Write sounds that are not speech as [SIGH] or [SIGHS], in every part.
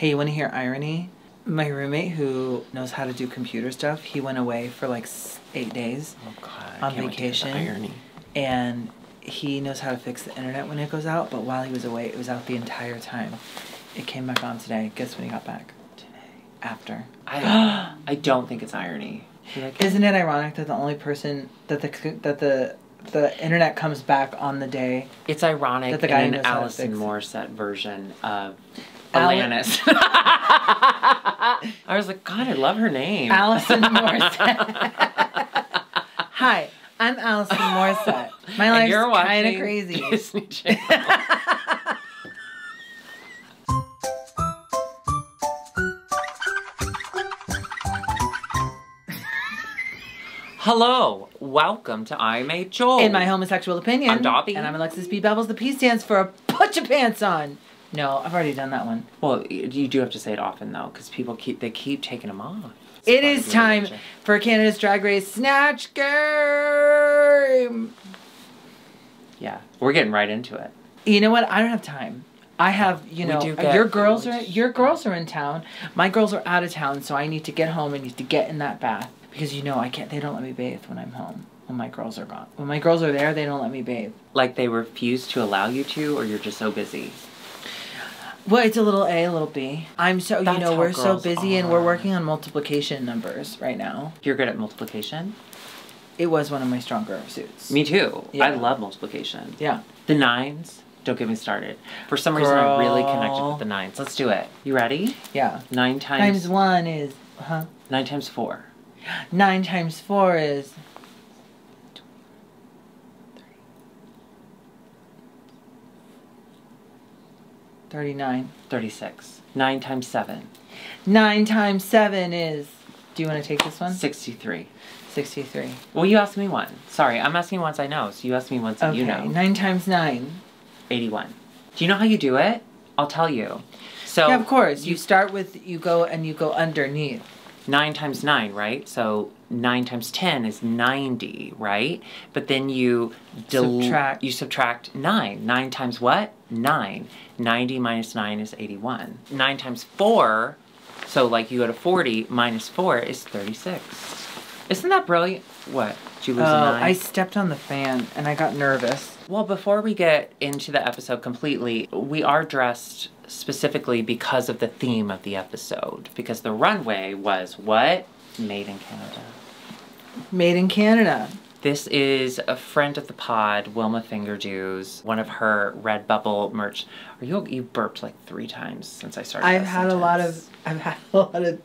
Hey, you want to hear irony? My roommate who knows how to do computer stuff, he went away for like eight days Oh God. On I can't wait to hear the vacation. irony. and he knows how to fix the internet when it goes out, but while he was away, it was out the entire time. It came back on today. Guess when he got back? Today. After. I [GASPS] I don't think it's irony. Like, Isn't it ironic that the only person that the that the the internet comes back on the day It's ironic That the guy in an how to Alison fix. Morissette version of Alanis. [LAUGHS] I was like, God, I love her name. Allison [LAUGHS] Morissette. Hi, I'm Allison Morissette. [LAUGHS] My life's kind of crazy. Disney Channel. Hello, welcome to IMHO. In my homosexual opinion, I'm Darby. and I'm Alexis P. Bevels. The P stands for a put your pants on. No, I've already done that one. Well, you do have to say it often though, because people keep they keep taking them off. It's It is time religion. for Canada's Drag Race Snatch Game. Yeah, we're getting right into it. You know what? I don't have time. I have, you know, your girls are your girls are in town. My girls are out of town, so I need to get home. I need to get in that bath because you know I can't. They don't let me bathe when I'm home. When my girls are gone. When my girls are there, they don't let me bathe. Like they refuse to allow you to, or you're just so busy. Well, it's a little A, a little B. I'm so That's you know we're so busy and we're working on multiplication numbers right now. You're good at multiplication. It was one of my stronger suits. Me too. Yeah. I love multiplication. Yeah. The nines. Don't get me started. For some reason, I'm really connected with the nines. Let's do it. You ready? Yeah. Nine times, Times one is huh. nine times four. Nine times four is. Thirty-nine. Thirty-six. Nine times seven. Nine times seven is. Do you want to take this one? Sixty-three. Sixty-three. Well, you asked me one. Sorry, I'm asking once I know. So you asked me once Okay. you know. Nine times nine. Eighty-one. Do you know how you do it? I'll tell you. So yeah, of course. You you start with you go and you go underneath. nine times nine, right? So nine times ten is ninety, right? But then you Subtract. You subtract nine. Nine times what? Nine. Ninety minus nine is eighty-one. Nine times four, so like you go to forty minus four is thirty-six. Isn't that brilliant? What? Did you Oh, lose a oh, nine? I stepped on the fan and I got nervous. Well, before we get into the episode completely, we are dressed specifically because of the theme of the episode. Because the runway was what? Made in Canada. Made in Canada. This is a friend of the pod, Wilma Fingerdoo's, one of her Redbubble merch. Are you you burped like three times since I started? I've had a lot of. I've had a lot of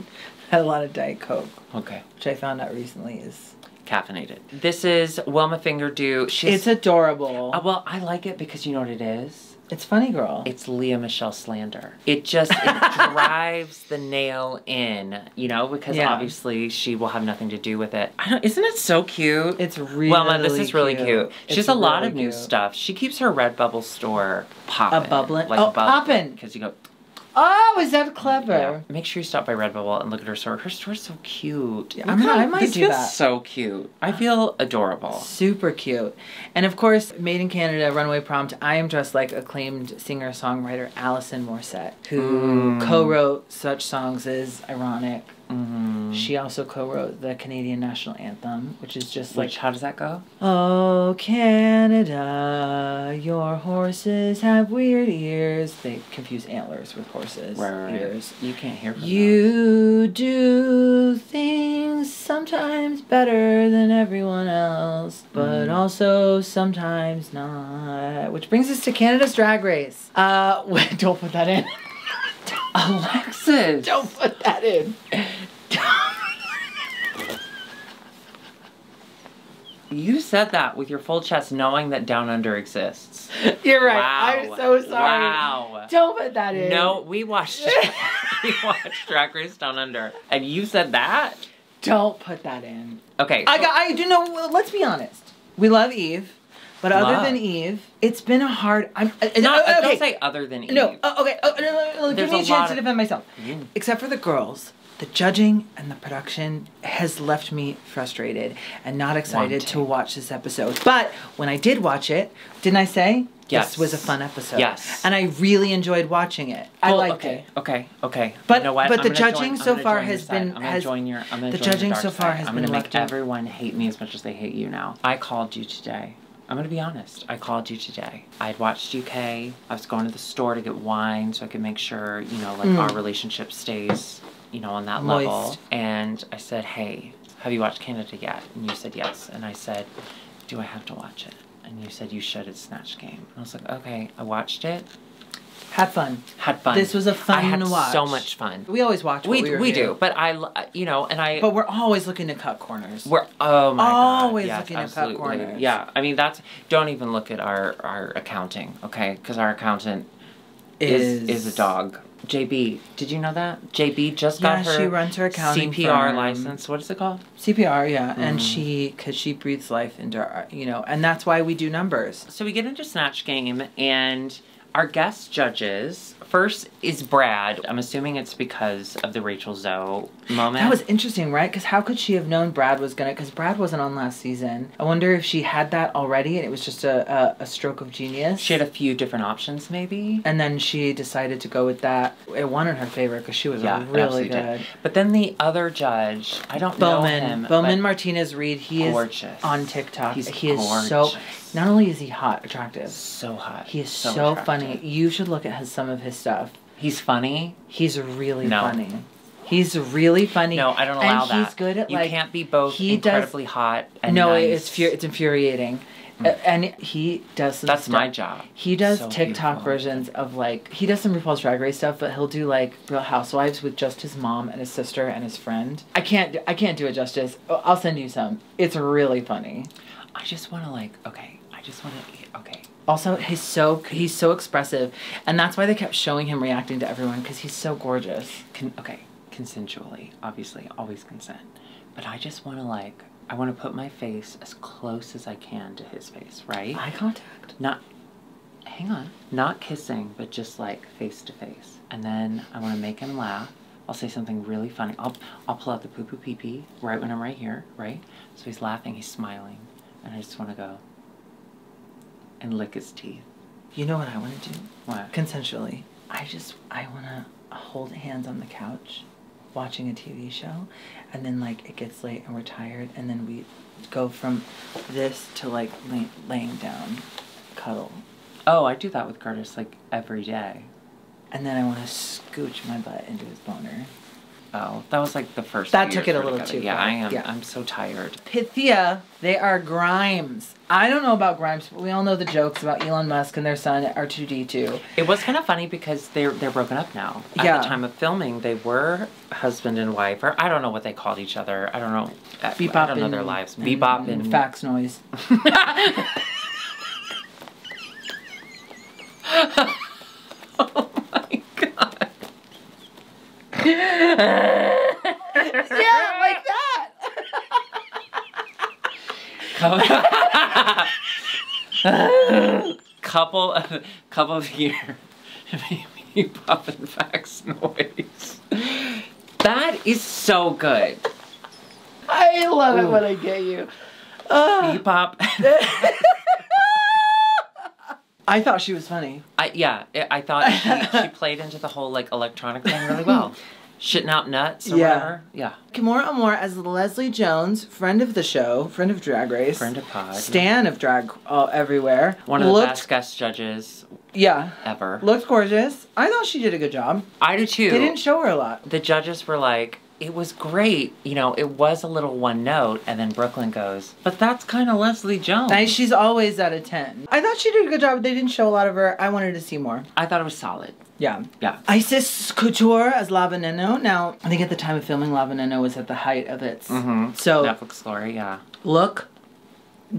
[LAUGHS] had a lot of Diet Coke, Okay. which I found out recently is Caffeinated. This is Wilma Fingerdoo. She's it's adorable. Uh, well, I like it because you know what it is? It's funny, girl. It's Lea Michele slander. It just it [LAUGHS] drives the nail in, you know, because Yeah. obviously she will have nothing to do with it. I don't, isn't it so cute? It's really Wilma, this is really cute. She has a lot really of new stuff. She keeps her Redbubble store popping. A bubbling- Like oh, bub- poppin'. Because you go, Oh, is that clever? yeah. Make sure you stop by Redbubble and look at her store. Her store's so cute. Yeah, I'm gonna- I might this do feels that. so cute. I feel adorable. Super cute. And of course, Made in Canada Runway Prompt, I am dressed like acclaimed singer songwriter Alison Morissette, who Mm. co wrote such songs as Ironic. Hmm She also co wrote the Canadian National Anthem, which is just like Which, how does that go? Oh, Canada, your horses have weird ears. They confuse antlers with horses' Right, ears. You can't hear from those. You do things sometimes better than everyone else, but Mm. also sometimes not. Which brings us to Canada's Drag Race. Uh, [LAUGHS] don't put that in. Alexis! don't put that in. You said that with your full chest, knowing that Down Under exists. You're right. Wow. I'm so sorry. Wow. Don't put that in. No, we watched [LAUGHS] [LAUGHS] we watched Drag Race Down Under, and you said that. Don't put that in. Okay. I got. I do know. Let's be honest. We love Eve, but other Love. than Eve, it's been a hard. I'm. uh, Not, uh, okay. Don't say other than Eve. No. uh, okay. Uh, no, no, no, give me a chance to defend myself. Mm. Except for the girls, the judging and the production has left me frustrated and not excited to watch this episode. But when I did watch it, didn't I say Yes. This was a fun episode. Yes. And I really enjoyed watching it. I Well, liked okay, it. Okay, okay. But- you know what? but I'm the judging join- so far has been- I'm has- join your. I'm the join judging so far has I'm been gonna make everyone hate me as much as they hate you now. I called you today. I'm gonna be honest. I called you today. I had watched UK. I was going to the store to get wine so I could make sure you know like Mm. our relationship stays you know on that level. Moist. And I said, hey, have you watched Canada yet? And you said yes. And I said, do I have to watch it? And you said you should. It's Snatch Game. And I was like, okay. I watched it. Had fun. Had fun. This was a fun I had watch. so much fun. We always watch. We, we, we, do, but I, you know, and I, But we're always looking to cut corners. we're oh my Always god, yes, looking at cut absolutely. corners. Yeah, I mean that's don't even look at our our accounting, okay? Because our accountant is is a dog. JB, did you know that JB just got Yeah, her she runs her accounting CPR firm. license? What is it called? CPR, yeah, and Mhm. she because she breathes life into our, you know, and that's why we do numbers. So we get into Snatch Game, and our guest judges first is Brad. I'm assuming it's because of the Rachel Zoe moment. That was interesting, right? Because how could she have known Brad was gonna? Because Brad wasn't on last season. I wonder if she had that already, and it was just a a, a stroke of genius. she had a few different options, maybe. and then she decided to go with that. It won in her favor because she was Yeah, really good. did. But then the other judge, I don't know Bowman, him. Bowman Martinez Reed. He gorgeous. is on TikTok. He's he is so. Not only is he hot, attractive. so hot. He is so, attractive. funny. You should look at his, some of his stuff. He's funny. He's really No. funny. He's really funny. No, I don't allow and that. he's good at you like. can't be both he does- incredibly hot and no, nice. it's fu- it's infuriating, Uh, and he does. Some That's stuff. my job. He does So TikTok beautiful. versions of like he does some RuPaul's Drag Race stuff, but he'll do like Real Housewives with just his mom and his sister and his friend. I can't I can't do it justice. I'll send you some. It's really funny. I just want to like. Okay, just want to. Okay. Also, he's so he's so expressive, and that's why they kept showing him reacting to everyone because he's so gorgeous. Con- okay, consensually, obviously, always consent. But I just want to like. I want to put my face as close as I can to his face, right? Eye contact. not hang on not kissing but just like face to face and then i want to make him laugh i'll say something really funny i'll i'll pull out the poo poo pee pee right when i'm right here right so he's laughing he's smiling and i just want to go and lick his teeth. You know what I want to do? What? Consensually? I just I want to hold hands on the couch, watching a TV show, and then like it gets late and we're tired, and then we go from this to like lay, laying down, cuddle, oh i do that with curtis like every day. And then I want to scooch my butt into his boner. Oh that was like the first That took it a little together. too yeah far. i am Yeah. i'm so tired Pythia, they are Grimes. I don't know about Grimes, but we all know the jokes about Elon Musk and their son R2D2. It was kind of funny because they're they're broken up now. At Yeah. the time of filming, they were husband and wife, or I don't know what they called each other. I don't know. Bebop I don't know and, their lives. Bebop and, fax noise. [LAUGHS] [LAUGHS] oh my god. Yeah, like that. [LAUGHS] couple of couple of years. Bebop and fax noise. That is so good. I love it when I get you. Ugh. Bebop. [LAUGHS] I thought she was funny. I yeah, I I thought she, she played into the whole like electronic thing really well. [LAUGHS] Shitting out nuts or Yeah. whatever. Yeah. Kimora Amour as Leslie Jones, friend of the show, friend of Drag Race, Friend of pod. stan of drag all everywhere. One of the best guest judges Yeah, ever. looked gorgeous. I thought she did a good job. I do too. They didn't show her a lot. the judges were like, it was great. You know, it was a little one note, and then Brooke Lynn goes, but that's kind of Leslie Jones. And she's always at a 10. I thought she did a good job. They didn't show a lot of her. I wanted to see more. I thought it was solid. Yeah. Yeah. Icesis Couture as La Veneno. Now, I think at the time of filming, La Veneno was at the height of its. Mm-hmm. So, Netflix glory, yeah. look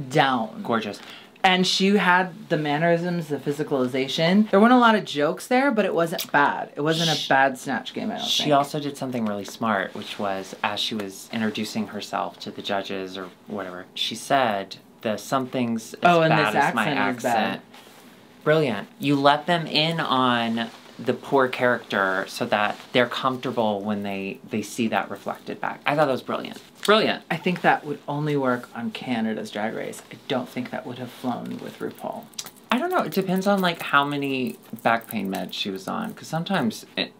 down. Gorgeous. And she had the mannerisms, the physicalization. There weren't a lot of jokes there, but it wasn't bad. It wasn't a bad snatch game, I don't She think. She also did something really smart, which was as she was introducing herself to the judges or whatever, she said the something's as Oh, and bad this as my accent is accent. Brilliant. You let them in on the poor character so that they're comfortable when they they see that reflected back. I thought that was brilliant. Brilliant. I think that would only work on Canada's Drag Race. I don't think that would have flown with RuPaul. I don't know. It depends on like how many back pain meds she was on. Because sometimes it,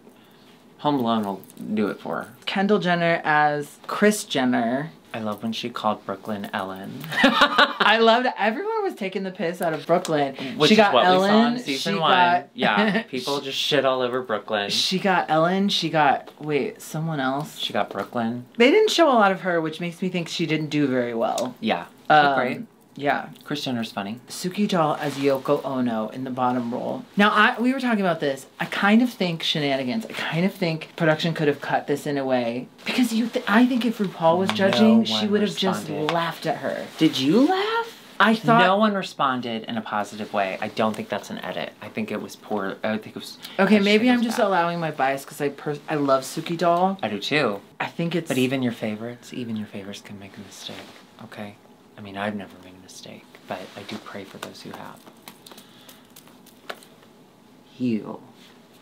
Home Alone will do it for her. Kendall Gender as Kris Jenner. I love when she called Brooke Lynn Ellen. [LAUGHS] I loved. Everyone was taking the piss out of Brooke Lynn. Which she got Ellen. we saw in season she one. got yeah, [LAUGHS] people just shit all over Brooke Lynn. She got Ellen. She got wait someone else. She got Brooke Lynn. They didn't show a lot of her, which makes me think she didn't do very well. Yeah, Um, great. Yeah, Kris Jenner's funny. Suki Doll as Yoko Ono in the bottom role. Now, I we were talking about this. I kind of think shenanigans. I kind of think production could have cut this in a way because you. Th- I think if RuPaul was judging, No she would have just laughed at her. Did you laugh? I thought. no one responded in a positive way. I don't think that's an edit. I think it was poor. I think it was. Okay, maybe I'm just bad. allowing my bias because I pers- I love Suki Doll. I do too. I think it's. But even your favorites, even your favorites can make a mistake. Okay? I mean, I've never made a mistake, but I do pray for those who have. Heal.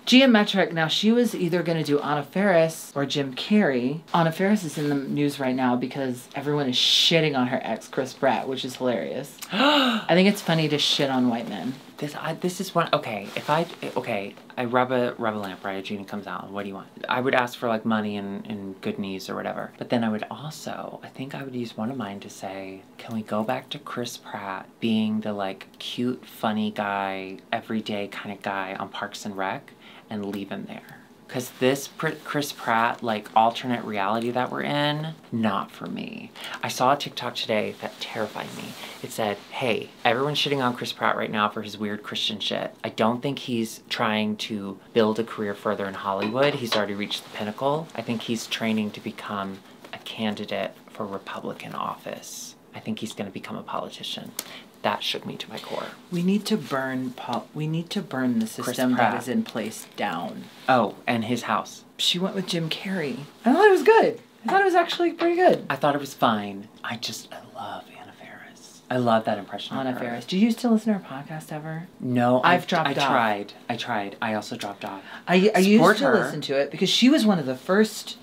Gia Metric. Now she was either going to do Anna Faris or Jim Carrey. Anna Faris is in the news right now because everyone is shitting on her ex Chris Pratt, which is hilarious. [GASPS] I think it's funny to shit on white men. This I, this is one okay. If I okay, I rub a rub a lamp right. Gina comes out. What do you want? I would ask for like money and, and good knees or whatever. But then I would also I think I would use one of mine to say, can we go back to Chris Pratt being the like cute, funny guy, everyday kind of guy on Parks and Rec, and leave him there. Cause this Pr- Chris Pratt like alternate reality that we're in, not for me. I saw a TikTok today that terrified me. It said, "Hey, everyone's shitting on Chris Pratt right now for his weird Christian shit. I don't think he's trying to build a career further in Hollywood. He's already reached the pinnacle. I think he's training to become a candidate for Republican office. I think he's going to become a politician." That shook me to my core. We need to burn we need to burn the system that is in place down. Oh, and his house. She went with Jim Carrey. I thought it was good. I thought it was actually pretty good. I thought it was fine. I just I love Anna Faris. I love that impression. of Anna. Faris. Did you used to listen to her podcast ever? No, I've I- dropped I off. tried. I tried. I also dropped off. I, I used to her. listen to it because she was one of the first.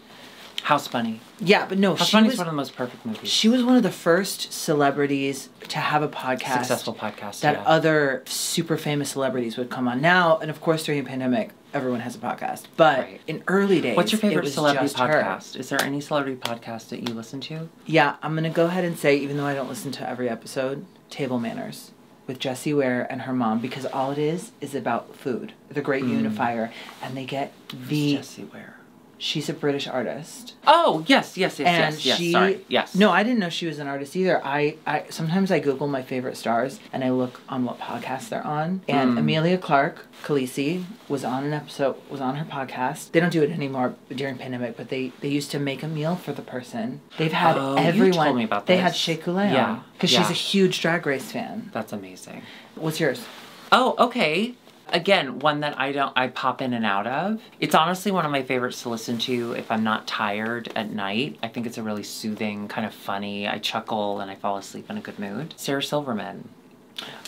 House Bunny. Yeah, but no, House she Bunny's was one of the most perfect movies. she was one of the first celebrities to have a podcast Successful podcast. that yeah. other super famous celebrities would come on. Now, and of course during the pandemic, everyone has a podcast. But Right. in early days, What's your it favorite celebrity just her. podcast? Is there any celebrity podcast that you listen to? Yeah, I'm gonna go ahead and say, even though I don't listen to every episode, Table Manners with Jessie Ware and her mom, because all it is is about food, the great Mm. unifier, and they get the. Jessie Ware. She's a British artist. Oh yes, yes, yes, and yes, yes. she Sorry, yes. no i didn't know she was an artist either i i sometimes i google my favorite stars and i look on what podcasts they're on and Mm. Emilia Clarke Khaleesi was on an episode was on her podcast they don't do it anymore during pandemic but they they used to make a meal for the person they've had Oh, you everyone told me about they had this. Shea Coulee Yeah, because yeah. she's a huge drag race fan That's amazing. what's yours Oh, okay. Again, one that I don't I pop in and out of. It's honestly one of my favorites to listen to if I'm not tired at night. I think it's a really soothing, kind of funny. I chuckle and I fall asleep in a good mood. Sarah Silverman.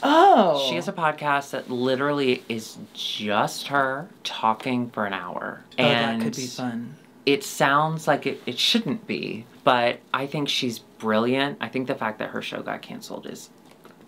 oh She has a podcast that literally is just her talking for an hour. oh, and that could be fun it sounds like it, it shouldn't be, but I think she's brilliant. I think the fact that her show got canceled is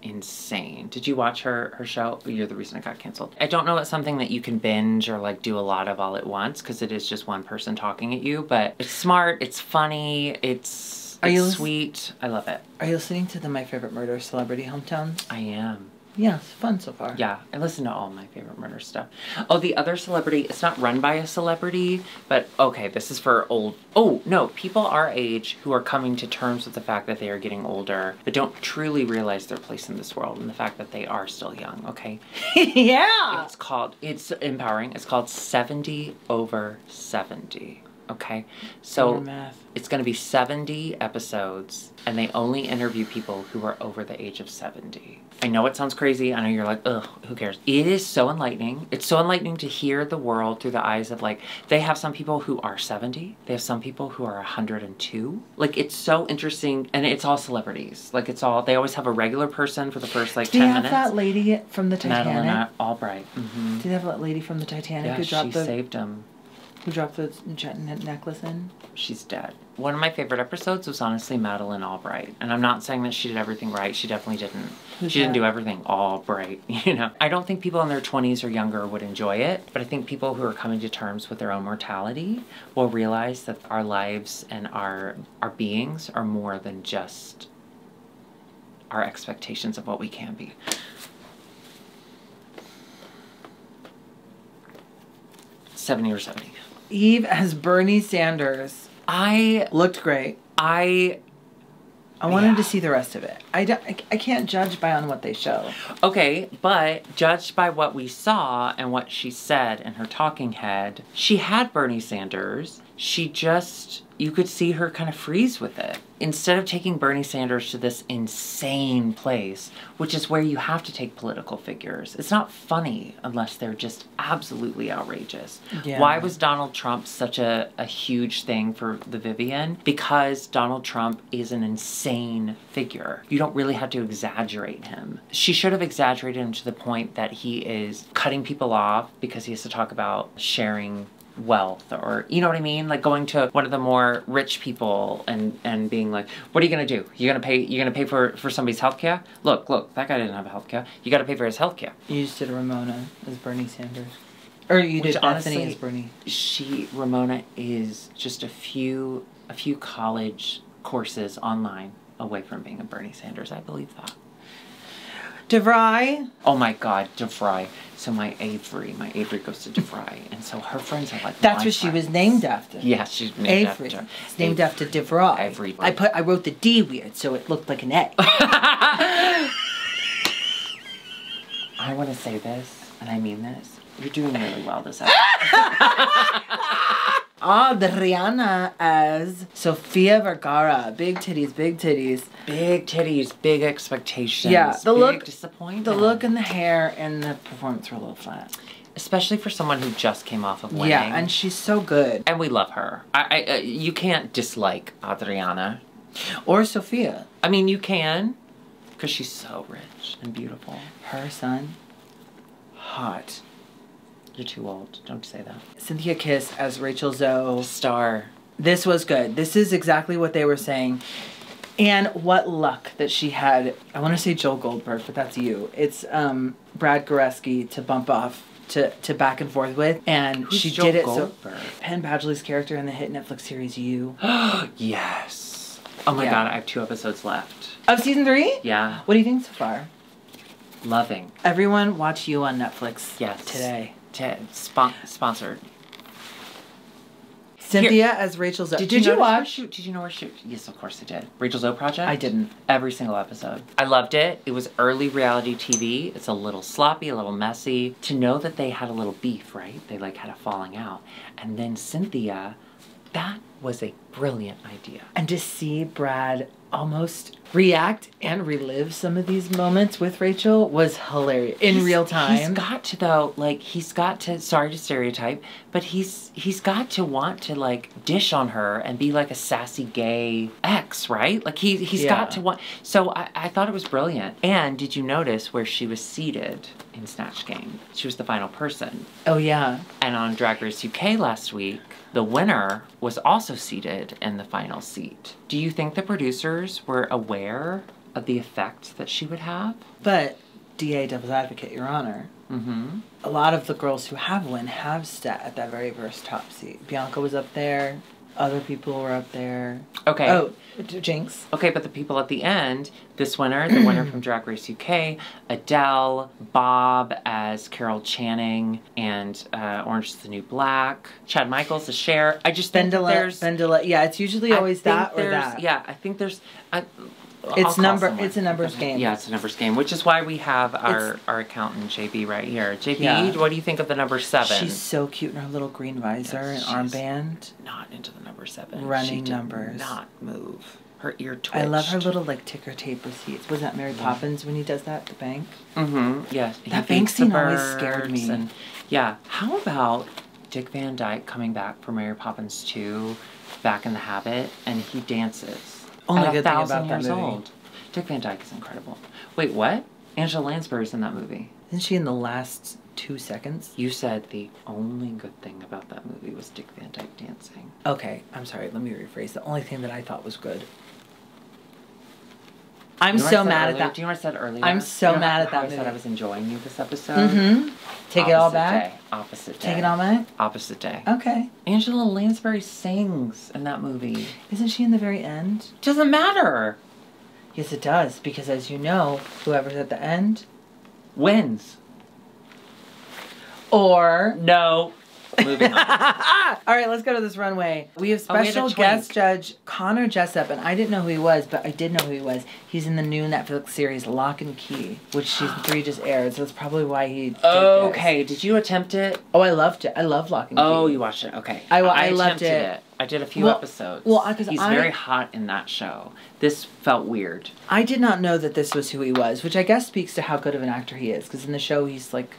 insane. Did you watch her her show? You're the reason it got canceled. I don't know it's something that you can binge or like do a lot of all at once because it is just one person talking at you, but it's smart, it's funny, it's, it's you sweet. I love it. are you listening to the my favorite murder celebrity hometowns I am. Yeah it's fun so far Yeah, I listen to all my favorite murder stuff. Oh, the other celebrity, it's not run by a celebrity, but okay, this is for old. Oh, no, people our age who are coming to terms with the fact that they are getting older, but don't truly realize their place in this world and the fact that they are still young, okay? [LAUGHS] yeah It's called, it's empowering. It's called 70 over 70, okay? So it's going to be 70 episodes, and they only interview people who are over the age of 70. I know it sounds crazy. I know you're like, ugh, who cares? It is so enlightening. It's so enlightening to hear the world through the eyes of like, they have some people who are 70, they have some people who are 102. Like, it's so interesting, and it's all celebrities. Like, it's all, they always have a regular person for the first like Do 10 you have minutes. that lady from the Titanic? Madeleine Albright. hmm Did you have that lady from the Titanic Yeah, who she dropped the? saved him. Who dropped the jet ne- necklace in? She's dead. One of my favorite episodes was honestly Madeleine Albright. And I'm not saying that she did everything right. She definitely didn't. Who's she didn't do everything all bright, [LAUGHS] you know. I don't think people in their 20s or younger would enjoy it, but I think people who are coming to terms with their own mortality will realize that our lives and our our beings are more than just our expectations of what we can be. Seventy or seventy. Eve as Bernie Sanders I looked great. I I wanted Yeah. to see the rest of it. I, don't- I, I can't judge by on what they show. Okay, but judged by what we saw and what she said in her talking head, she had Bernie Sanders. She just, you could see her kind of freeze with it. Instead of taking Bernie Sanders to this insane place, which is where you have to take political figures, it's not funny unless they're just absolutely outrageous. Yeah. Why was Donald Trump such a, a huge thing for the Vivian? Because Donald Trump is an insane figure. You don't really have to exaggerate him. She should have exaggerated him to the point that he is cutting people off because he has to talk about sharing wealth or you know what I mean like going to one of the more rich people and and being like what are you to do you're going to pay you're going to pay for for somebody's health care look look that guy didn't have health care you got to pay for his health care You just did Ramona as Bernie Sanders. Or you Which did Bethany honestly- as Bernie. she Ramona is just a few a few college courses online away from being a Bernie Sanders. I believe that. DeVry, Oh my God, DeVry. So my Avery, my Avery goes to DeVry, and so her friends are like. that's what she was named after. Yeah, she's named Avery. after. It's named after DeVry. Avery. I put I wrote the D weird so it looked like an A. [LAUGHS] I want to say this, and I mean this. You're doing really well this [LAUGHS] episode. [LAUGHS] Adriana as Sofia Vergara. Big titties, big titties. big titties, big expectations. Yeah, the big look- disappointment. The look and the hair and the performance were a little flat. especially for someone who just came off of winning. Yeah, and she's so good. and we love her. I, I uh, you can't dislike Adriana. Or Sophia. I mean, you can, because she's so rich and beautiful. Her son. Hot. You're too old. Don't say that. Synthia Kiss as Rachel Zoe. Star. This was good. This is exactly what they were saying. And what luck that she had. I want to say Joel Goldberg, but that's you. It's um, Brad Goreski to bump off to, to back and forth with. And Who's she Joel did it Goldberg? so. Penn Badgley's character in the hit Netflix series You. [GASPS] yes. Oh my Yeah. god, I have two episodes left. Of season three? Yeah. What do you think so far? Loving. Everyone watch You on Netflix Yes. today. T- spon- sponsored. Synthia as Rachel Zoe. Did, Did, you her watch? Shoot? Did you know her shoot? Yes, of course I did. Rachel Zoe Project? I didn't. Every single episode. I loved it. It was early reality TV. It's a little sloppy, a little messy. To know that they had a little beef, right? They like had a falling out. And then Synthia, that was a brilliant idea. And to see Brad almost react and relive some of these moments with Rachel was hilarious in He's- real time. He's got to though, like he's got to. Sorry to stereotype, but he's he's got to want to like dish on her and be like a sassy gay ex, right? Like he he's Yeah. got to want. So I I thought it was brilliant. And did you notice where she was seated in Snatch Game? She was the final person. oh yeah, And on Drag Race UK last week, the winner was also seated in the final seat. Do you think the producers were aware of the effect that she would have? but DA Devil's Advocate, Your Honor. Mm-hmm. A lot of the girls who have won have sat at that very first top seat. Bianca was up there. Other people were up there. Okay. Oh, Jinx. Okay, but the people at the end, this winner, the winner from Drag Race UK, Adele, Bob as Carol Channing, and uh, Orange is the New Black, Chad Michaels as Cher. I just think Bendela. there's Bendela. Yeah, it's usually always think that or that. Yeah, I think there's. I, It's number- someone. it's a numbers game. Yeah, it's a numbers game, which is why we have our, It's- our accountant JB right here. JB, Yeah. what do you think of the number seven? She's so cute in her little green visor Yes, and she's- armband. not into the number seven. she Running numbers. Not move. Her ear twitched. I love her little like ticker tape receipts. Was that Mary Poppins when he does that at the bank? Mm-hmm. Yes. That bank scene always scared me. And, yeah. How about Dick Van Dyke coming back for Mary Poppins 2, back in the habit, and he dances. Only a good thing thousand about that years movie. old. Dick Van Dyke is incredible. Wait, what? Angela Lansbury's in that movie. Isn't she in the last two seconds? You said the only good thing about that movie was Dick Van Dyke dancing. Okay, I'm sorry. Let me rephrase. The only thing that I thought was good. I'm You know so said mad at that. Do you know what I said earlier? I'm so You know mad at that I said movie. I was enjoying you this episode. Mm-hmm. Take it all back. Day. Opposite day. Take it all back. Opposite day. Okay. Angela Lansbury sings in that movie. Isn't she in the very end? Doesn't matter. Yes, it does. Because as you know, whoever's at the end, Wins. or No. Moving on. [LAUGHS] All right, let's go to this runway. We have Oh, we special guest judge Connor Jessup, and I didn't know who he was, but I did know who he was. He's in the new Netflix series Locke and Key, which season [GASPS] three just aired, so that's probably why he. Did this. okay. Did you attempt it? Oh, I loved it. I love Locke and oh, Key. Oh, you watched it. Okay. I wa- I loved attempted it. I did a few episodes. Well- episodes. well, 'cause he's I- very hot in that show. This felt weird. I did not know that this was who he was, which I guess speaks to how good of an actor he is, because in the show he's like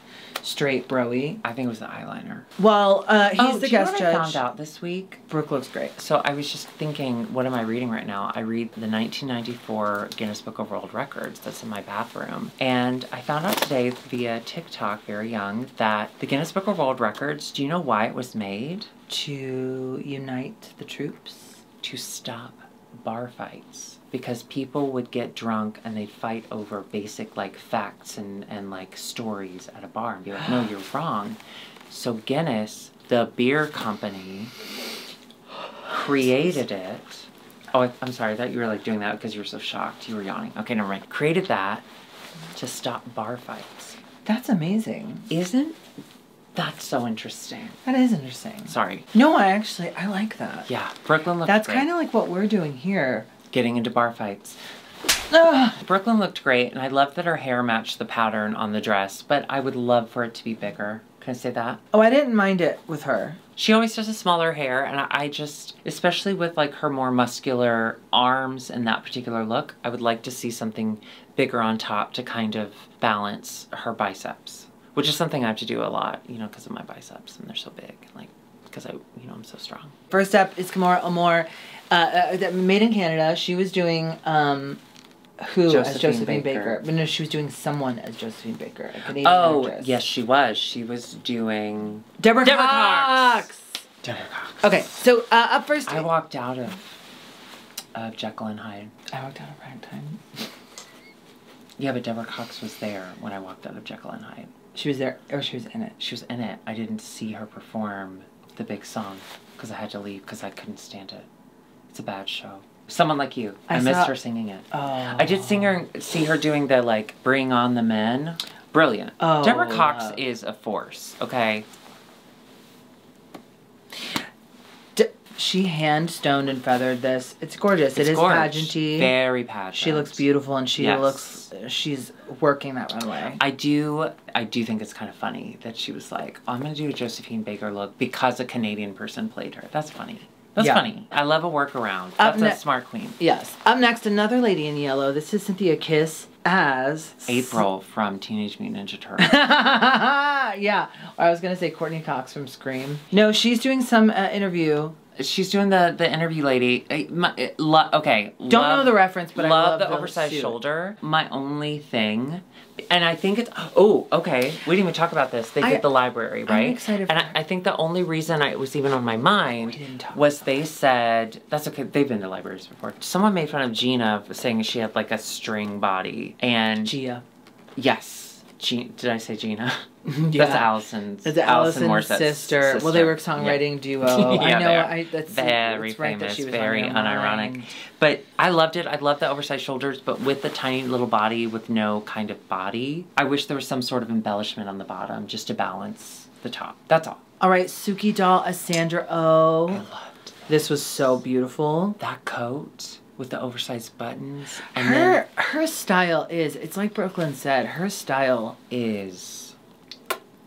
straight broy. I think it was the eyeliner. Well, uh, he's oh, the do you know guest what I judge. found out this week. Brooke looks great. So I was just thinking, what am I reading right now? I read the 1994 Guinness Book of World Records that's in my bathroom. And I found out today via TikTok, very young, that the Guinness Book of World Records, do you know why it was made? To unite the troops. To stop bar fights. Because people would get drunk and they'd fight over basic like facts and, and like stories at a bar and be like, no, [GASPS] you're wrong. So Guinness, the beer company, created it. Oh, I- I'm sorry. I thought you were like doing that because you were so shocked. You were yawning. Okay, never mind. Created that to stop bar fights. That's amazing. Isn't that so interesting? That is interesting. Sorry. No, I actually I like that. Yeah, Brooke Lynn looked That's kind of like what we're doing here. Getting into bar fights. [SIGHS] Brooke Lynn looked great, and I love that her hair matched the pattern on the dress, but I would love for it to be bigger. Can I say that? Oh, I didn't mind it with her. She always does a smaller hair, and I- just, especially with like her more muscular arms and that particular look, I would like to see something bigger on top to kind of balance her biceps, which is something I have to do a lot, you know, because of my biceps and they're so big, and like because I, you know, I'm so strong. First up is Kimora Amour, uh, uh, that made in Canada. She was doing um, who as Josephine Josephine Baker. Baker. but no, she was doing someone as Josephine Baker, a Canadian Oh, actress. yes, she was. She was doing Deborah, Deborah Cox. Cox. Deborah Cox. Okay, so uh, up first, I walked out of of Jekyll and Hyde. I walked out of ragtime. Yeah, but Deborah Cox was there when I walked out of Jekyll and Hyde. She was there, or she was in it. She was in it. I didn't see her perform the big song because I had to leave because I couldn't stand it. It's a bad show. Someone like you. I, I missed her singing it. Oh, I did sing her, see her doing the like "Bring on the Men." Brilliant. Oh, Deborah Cox love. is a force. Okay. D- she hand stoned and feathered this. It's gorgeous. It's it is pageanty. Very pageant. She looks beautiful, and she Yes. looks. She's working that runway. I do I do think it's kind of funny that she was like, oh, I'm gonna do a Josephine Baker look because a Canadian person played her. That's funny. That's Yeah. funny. I love a workaround. Up That's a smart queen. Yes. Up next, another lady in yellow. This is Synthia Kiss as April from Teenage Mutant Ninja [LAUGHS] Turtles. yeah. I was gonna say Courteney Cox from Scream. No, she's doing some uh, interview. She's doing the the interview lady. My- lo- okay. Don't love- know the reference, but I love love the oversized suit. shoulder. My only thing, and I think it's oh okay. We didn't even talk about this. They I- did the library, right? excited for And I. I think the only reason I, it was even on my mind We didn't talk was they said that's okay. They've been to libraries before. Someone made fun of Gina for saying she had like a string body, and Gia. yes, Gina. Did I say Gina? [LAUGHS] Yeah. That's Allison's. It's Alison Allison's Morsset's sister. Well, they were songwriting duo. [LAUGHS] I know. I that's very right that famous, she was very unironic. mind. But I loved it. I love the oversized shoulders, but with the tiny little body with no kind of body. I wish there was some sort of embellishment on the bottom just to balance the top. That's all. All right, Suki doll as Sandra oh. I Oh. loved This was so beautiful. that coat with the oversized buttons. And then Her her style is. It's like Brooke Lynn said. Her style is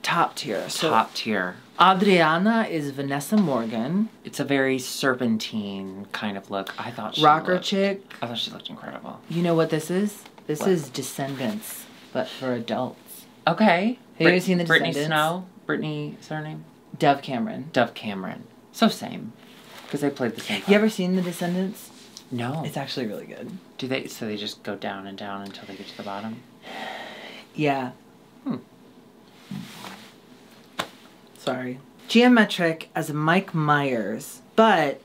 top tier. So top tier. Adriana is Vanessa Morgan. It's a very serpentine kind of look. I thought she Rocker looked, chick. I thought she looked incredible. You know what this is? This What? is Descendants, but for adults. Okay. Have you seen The Brittany Descendants? Snow? Brittany, is her name? Dove Cameron. Dove Cameron. So same. Because they played the same. You ever seen The Descendants? No. It's actually really good. Do they? So they just go down and down until they get to the bottom. Yeah. Hmm. Sorry. Gia Metric as Mike Myers, but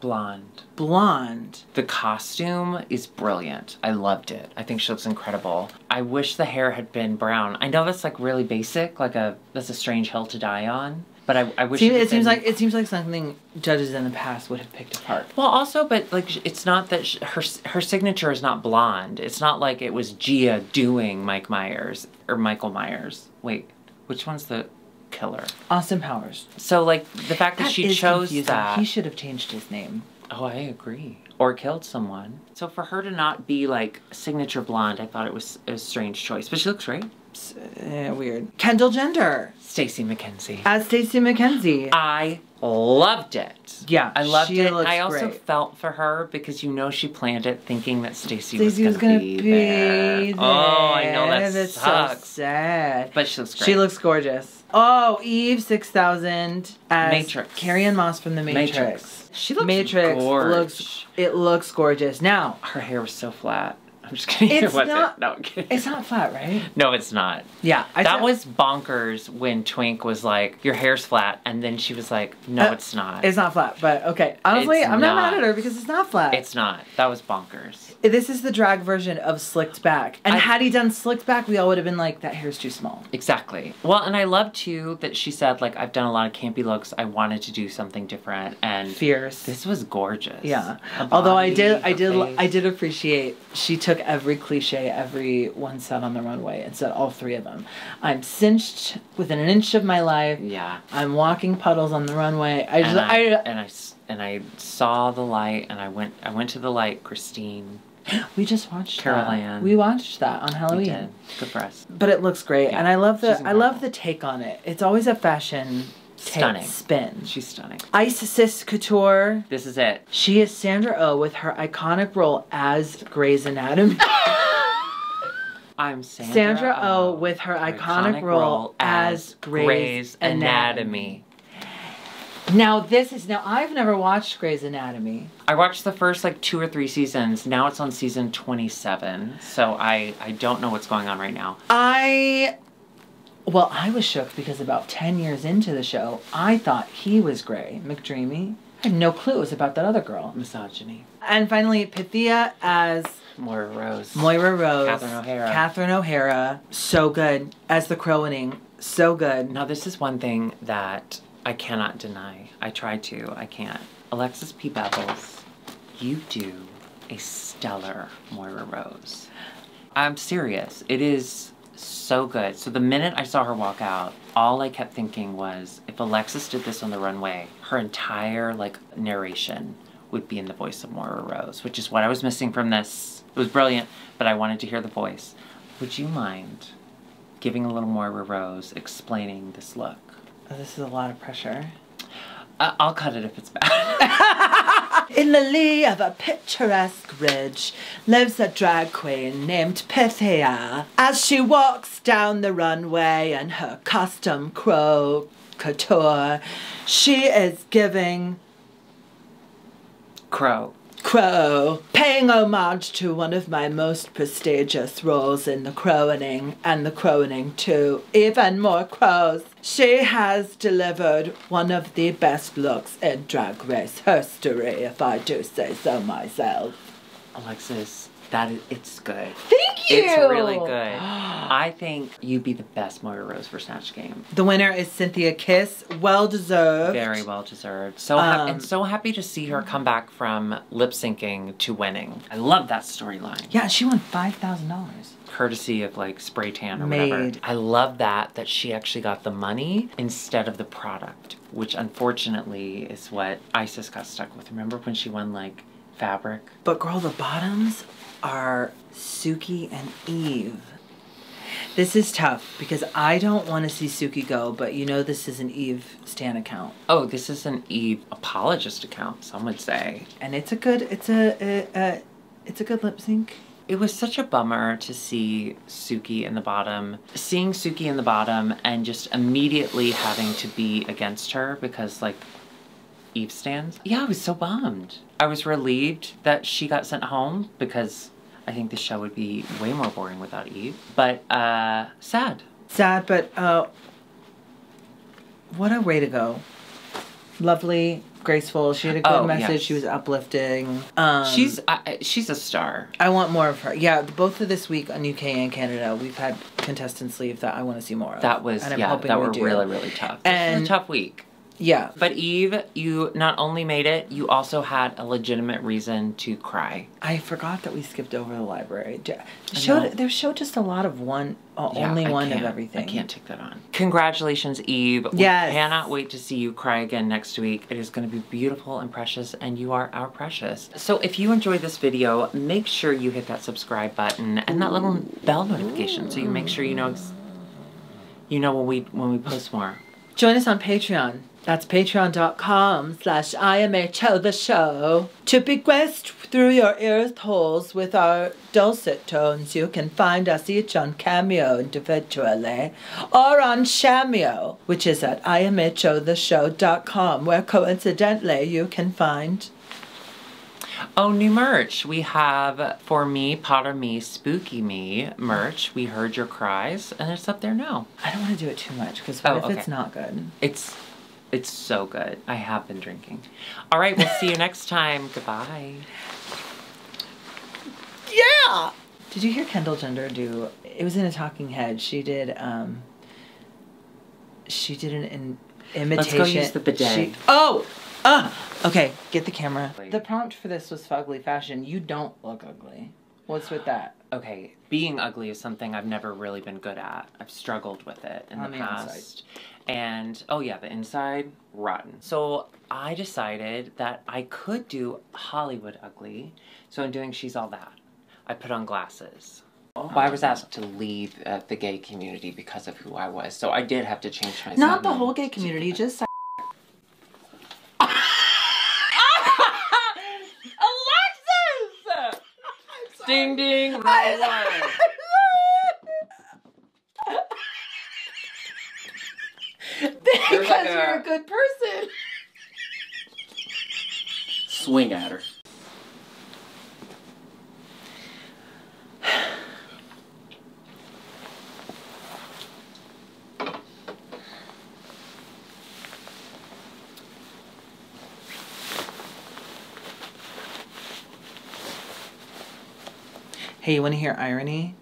Blonde. blonde. The costume is brilliant. I loved it. I think she looks incredible. I wish the hair had been brown. I know that's like really basic, like a that's a strange hill to die on. But I, I wish See, it, it seems like it seems like something judges in the past would have picked apart. Well, also, but like, it's not that sh- her her signature is not blonde. It's not like it was Gia doing Mike Myers or Michael Myers. Wait, which one's the killer? Austin Powers. So like the fact that, That she chose confusing. that. He should have changed his name. oh, I agree. Or killed someone. So for her to not be like signature blonde, I thought it was a strange choice. But she looks great. Eh, weird. Kendall Gender Stacey McKenzie. as Stacey McKenzie. I loved it. Yeah, I loved she it. I also great. felt for her because you know she planned it thinking that Stacey was going to gonna be, be there. Oh, I know that That's so sucks. sad. but she looks great. She looks gorgeous. Oh, Eve six thousand as Matrix. Carrie Ann Moss from the Matrix. Matrix. She looks Matrix gorge. looks it looks gorgeous. Now Her hair was so flat. I'm just kidding. [LAUGHS] It's it wasn't. not- No, I'm kidding. it's not flat, right? no, it's not. Yeah, I that was bonkers when Twink was like, "Your hair's flat," and then she was like, "No, Uh, it's not. It's not flat, but okay. Honestly, It's I'm not, mad at her because it's not flat. It's not." That was bonkers. this is the drag version of slicked back. And I- had he done slicked back, we all would have been like, that hair's too small. Exactly. Well, and I love too that she said like, "I've done a lot of campy looks. I wanted to do something different," and Fierce. this was gorgeous. Yeah. Her Although I did I did face. I did appreciate she took every cliche every one said on the runway and said all three of them. I'm cinched within an inch of my life. Yeah. I'm walking puddles on the runway. I just and I, I, and I and I saw the light, and I went I went to the light, Christine. [GASPS] we just watched Carol that. Ann. We watched that on We Halloween. Good for us. But it looks great, Yeah, and I love the I love the take on it. It's always a fashion Stunning. spin. She's stunning. Icesis Couture. This is it. She is Sandra Oh with her iconic role as Grey's Anatomy. [LAUGHS] I'm Sandra, Sandra Oh Oh with her iconic, role, as Grey's, Anatomy. Now this is now I've never watched Grey's Anatomy. I watched the first like two or three seasons. Now it's on season 27. So I I don't know what's going on right now. I well, I was shook because about ten years into the show, I thought he was Grey, McDreamy. I had no clue it was about that other girl. Misogyny. And finally, Pythia as Moira Rose. Moira Rose. Catherine O'Hara. Catherine O'Hara. So good. As the Crowening. So good. Now this is one thing that I cannot deny. I try to. I can't. Alexis P. Bevels, you do a stellar Moira Rose. I'm serious. It is so good. So the minute I saw her walk out, all I kept thinking was if Alexis did this on the runway, her entire like narration would be in the voice of Moira Rose, which is what I was missing from this. It was brilliant, but I wanted to hear the voice. Would you mind giving a little Moira Rose explaining this look? Oh, this is a lot of pressure. Uh, I'll cut it if it's bad. [LAUGHS] In the lee of a picturesque ridge lives a drag queen named Pythia. As she walks down the runway in her custom crow couture, she is giving Crow. Crow, paying homage to one of my most prestigious roles in the Crowening and the Crowening 2, Even More Crows. She has delivered one of the best looks in Drag Race history, if I do say so myself. Alexis, that is, it's good. Thank you! It's really good. [GASPS] I think you'd be the best Moira Rose for Snatch Game. The winner is Synthia Kiss, well deserved. Very well deserved. So Um, and so happy to see her come back from lip syncing to winning. I love that storyline. Yeah, she won $5,000. Courtesy of like spray tan or whatever. Made. I love that that she actually got the money instead of the product, which unfortunately is what Icesis got stuck with. Remember when she won like fabric? But girl, the bottoms are Suki and Eve. This is tough because I don't want to see Suki go, but you know this is an Eve Stan account, Oh, this is an Eve apologist account, some would say. and it's a good, it's a, a, a it's a good lip sync. It was such a bummer to see Suki in the bottom. Seeing Suki in the bottom and just immediately having to be against her because, like, Eve stands. Yeah, I was so bummed. I was relieved that she got sent home because I think the show would be way more boring without Eve. But, uh, sad. Sad, but uh, what a way to go. Lovely, graceful. She had a good Oh, message. yes. She was uplifting. Um, she's uh, she's a star. I want more of her. Yeah, both of this week on UK and Canada, we've had contestants leave that I want to see more of. That was and I'm yeah, hoping that we were do. really really tough. And- a tough week. Yeah, But Eve, you not only made it, you also had a legitimate reason to cry. I forgot that we skipped over the library. Showed there showed just a lot of one, uh, Yeah, only I one of everything. I can't take that on. Congratulations, Eve. Yes. We cannot wait to see you cry again next week. It is going to be beautiful and precious, and you are our precious. So if you enjoyed this video, make sure you hit that subscribe button and that little bell notification so you make sure you know you know when we when we post more. Join us on Patreon. That's patreon.com slash IMHO the show. To be graced through your ear holes with our dulcet tones, you can find us each on Cameo individually or on Shameo, which is at IMHOtheshow.com, where coincidentally you can find Oh, new merch. We have for me, Potter Me, Spooky Me merch. We heard your cries, and it's up there now. I don't want to do it too much because what Oh, if okay. it's not good? It's it's so good. I have been drinking. All right, we'll see you next time. Goodbye. Yeah. Did you hear Kendall Gender do? It was in a Talking Head. She did. um She did an in, Let's go use the bidet. She, oh, ah. Okay, get the camera. The prompt for this was fugly fashion. You don't look ugly. What's with that? Okay, being ugly is something I've never really been good at. I've struggled with it in On the the past. And oh yeah, the inside rotten. So I decided that I could do Hollywood ugly. So in doing She's All That, I put on glasses. Well, I was asked to leave uh, the gay community because of who I was, so I did have to change my. Not the whole gay community. Just. [LAUGHS] Alexis! [LAUGHS] Ding ding. One. [LAUGHS] because like you're a- a good person. Swing at her. Hey, you want to hear irony?